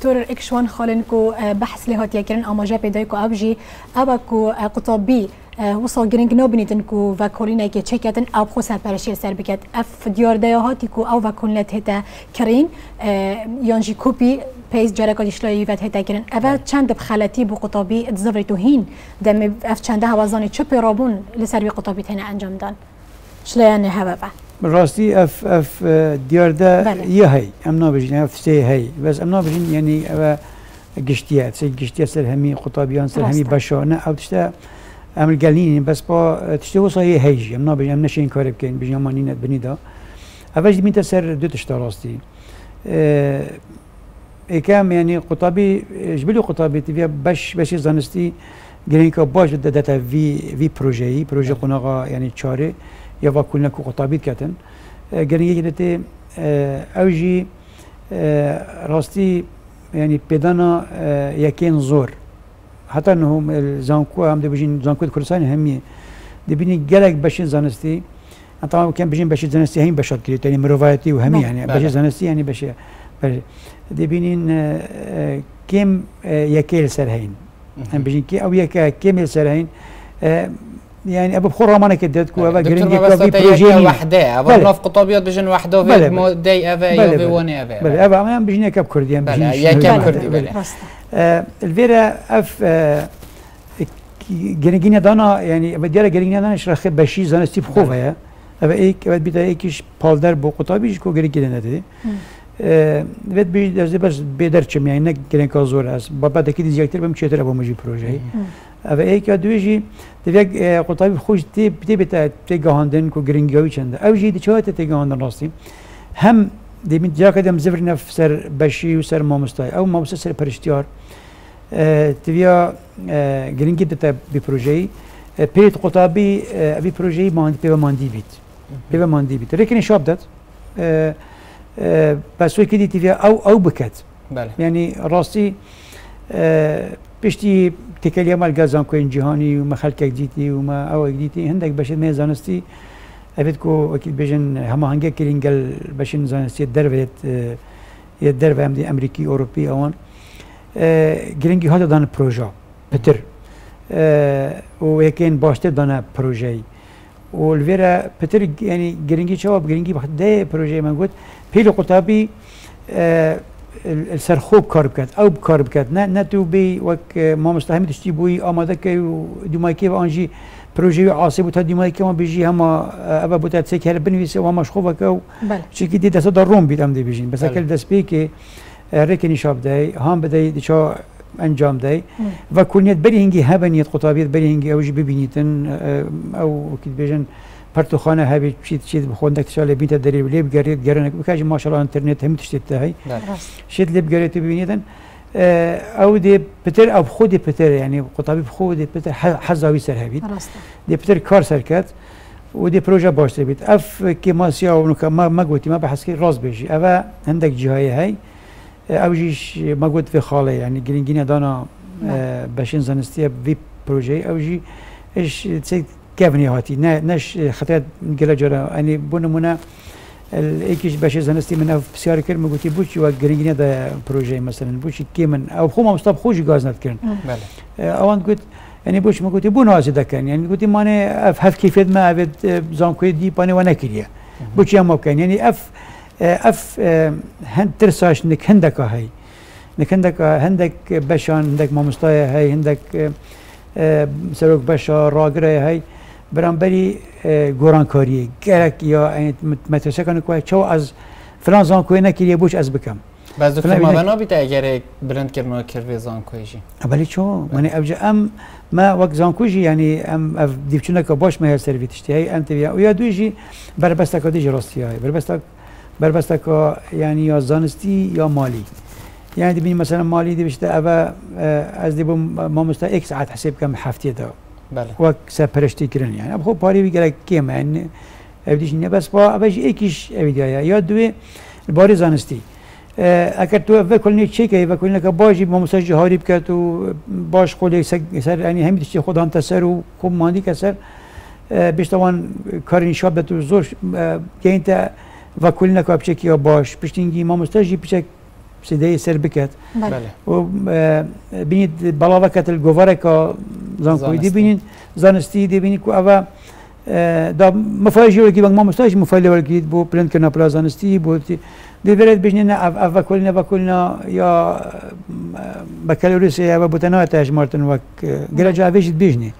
تور ئەکشوان خاڵنکو و بەحس لێ هاتیەکردن ئاماژە پێدایک و ئابژی ئەبک و قوتابی وصل گرنگ نبنیتن و وەکۆلینێکی چکەتن ئەو خۆ سەرپەرشی سەر بکەت ئەف دیاردەیە هاتی و ئەو وەکۆلنت هێتە کڕین یانجی کوپی پیس جارەکەی شلاییوەت هێتاکردن ئەە چند بخەلەتی بۆ قوتابی دزڕیت و هین دەمی ئەف چنددە هەوازانی چپی ڕبوون لەسەروی قوتابی تێنە ئەنجامدان شلیانە هەوەە. راستی اف اف دیار دا یه هی ام نابجین اف سه هی. بس ام نابجین یعنی أو گشتیات سه گشتیات سر همی قطابیان سر همی بشانه. أو تشتا أمر گلین بس با تشته وصایه هیجی. ام نابجین ام نشین کاری بکن بجین مانی ند بنی دا اوش دیمین سر دو تشتا راستی. اکام یعنی قطابی جبلی قطابی تیویا بش بشی زانستی گرین که باش داتا وی وی پروژه‌ای پروژه قناغا یعنی چاره. یا واکول نکو قطابیت کتن گرین یکی دته اوجی راستی یعنی پیدانا یکین زور. حتی نهم زانکو هم دبیجین زانکو کردستان همیه دبینی گلک بشین زانستی طبعا كان بيجين بشي زنستي هين بشر كريت يعني مروفاتي وهمي يعني بشي زنستي يعني بشي دبينين كم يكيل سرهين. هم بيجين كي أو يكا كم سرهين. يعني ابو بخور ما كدت كو ابا جرينجي كو في بروجي وحده ابو نوف قطبيات بيجن وحده في مو داي افا يو في وني افا بل ابا ما بيجن كاب كرديان بيجن يا كاب كردي بل الفيرا اف جرينجينا دانا يعني بديرا جرينجينا دانا شرخ بشي زانستي بخوفه يا ابا ايك ابا بيتا ايكش بالدر بو قطابيش كو جرينجينا ندي وید بی از بس بیدر چم یعنی نه گرین کازور است بابا دکی دی زیاتر بم چیتر ابو مجی پروژه و ایک یا دویجی دویگ قطعی خوش تی تی بتا تی گهاندن کو گرینگاوی چنده او جی دی چهات تی گهاندن راستی هم دی من جا کدم زفر نف سر بشی و سر مامستای او مامستا سر پرشتیار تبیا گرینگی دتا بی پروژه پیت قطابی بی پروژه ماند پیو ماندی بیت پیو ماندی بیت ریکنی شاب داد بس وی کدی پشتی تکلیه مال گازان کوین جهانی و ما خلق دیتی و ما أو دیتی هندک بشه می زانستی. افید کو وکیل بجن همه هنگه کرینگل بشن زانستی درویت یه درو هم دی امریکی اوروپی آوان. گرینگی هات دان پروژه پتر. و یکین باشتر دان پروژه و الویرا پتر یعنی گرینگی چواب گرینگی بخد ده من گفت. پیل قطابی سر خوب کار بکرد او کار بکرد نه نه تو بی وک ما مستحمی تشتی بوی آماده که و دیمایی که آنجی پروژه عاصی بود دیمایی که ما بیجی هما ابا بود تسی که بنویسه و هما شخوبه که چی که دی دست در روم بید هم دی بیجین بس اکل دست بی که رکنی شاب دی هم بده دیچا انجام دی و کلیت بری هنگی هبنیت قطابیت بری هنگی اوجی ببینیتن او کید بیجن پرتوخانه هەبی چیت چیت خۆندێکشە لە بینتە دەری لێ بگەێت گەرنێک بکەژ ماشەڵ ئەتررنێت هەمی تشتێت هەی شت لێ بگەێت ببینێتن ئەو دێ پتر ئەو خودی پتر ینی قوتابی خودی پتر حەزاوی سەر هەبیت دێ پتر کار سەرکات و دێ پروۆژە باشتە بیت ئەف کێماسیا و نوکە ما مەگوتی ما بە حسکی ڕاست بێژی ئەوە هەندێک جیهایی هەی ئەوژیش مەگوت فێ خاڵێ ینی گرنگینە دانا بەشین زانستیە وی پروۆژەی ئەوژی كيفني هاتي. نش خطيت قلا جرا. يعني بنمونا إيكيش باش زنستي من بسيار كلمه قلت بوش وقرينجنا دا بروجي مثلا. بوش كيمن. أو خوما مصطاب خوش غاز نتكرن أوان قلت يعني بوش ما قلت بو نازي دا كان يعني قلت ماني أف هف كيفيت ما افيد زان كوي دي باني وأنا كريا بوش يا كان يعني أف أف هند ترساش نك هندك هاي. نك هندك هندك بشان هندك مامستايا هاي هندك سروك بشا راگره هاي. برانبری گورانکاری گرک یا مدرسه کنه که چو از فلان زان کوی نکریه بوش از بکم بعض دکتر ما بنا بیت اگر برند کرنا کروی زان کویجی ولی چو من ابجا ام ما وقت زان کویجی یعنی ام اف دیفچونه که باش مهر سرویتشتی هی انت بیا و یا دویجی بربسته که دیج راستی های بربسته بربسته که یعنی یا زانستی یا مالی. يعني دي مثلا مالي دي بشتا أبا از دي ما مستا إكس ساعات حسب كم حفتي ده بله. و سپرشتی کردن. یعنی خب پاری بگیره کی من اولیش نه بس با اوش یکیش یا دوی باری زانستی. اگر تو اول کلی چی که اول کلی که باشی با جهاری بکرد و باش خود سر یعنی همین چی خدا انت سر و کم ماندی که سر. بیشتوان کاری شاب به زور. یعنی که و کلی نکا بچه یا باش. پشتینگی ما جی بچه سیده سر بکرد. بله. و بینید بلاوکت الگواره که زان زانکۆی دەبینین زانستی دەبینی و ئەوە مفاژێکی بەنگ مامۆستاش بو بۆ کرنا پلا زانستی بۆتی نه بژنێنە ئەڤکولینە بەکولە یا با ئەوە مارتن وک وەک گەرە بیش بژنی